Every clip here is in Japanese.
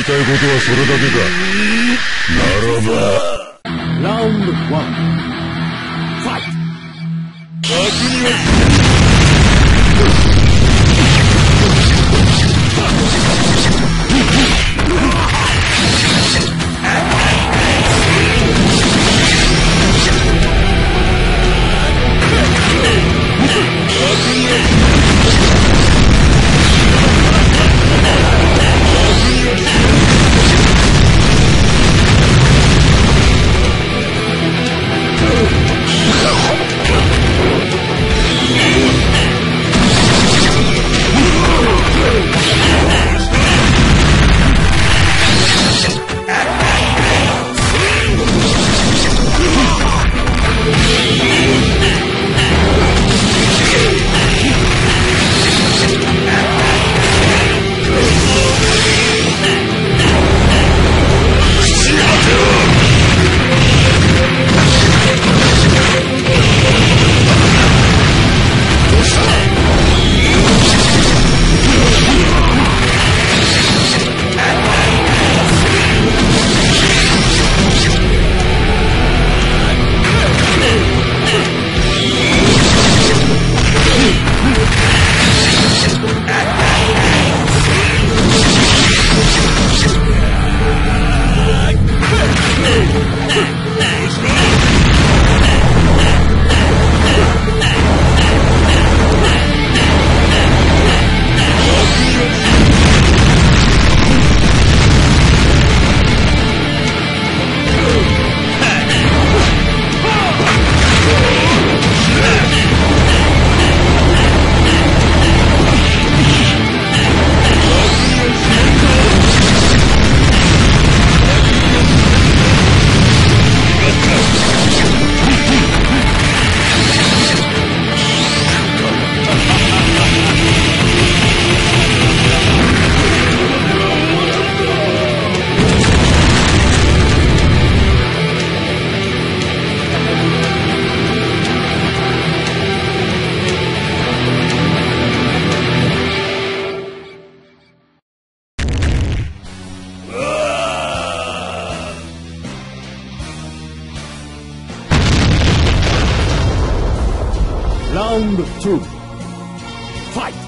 いたいことはそれだけか。ならば。Round one. Fight! 悪にはラウ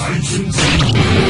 Titan's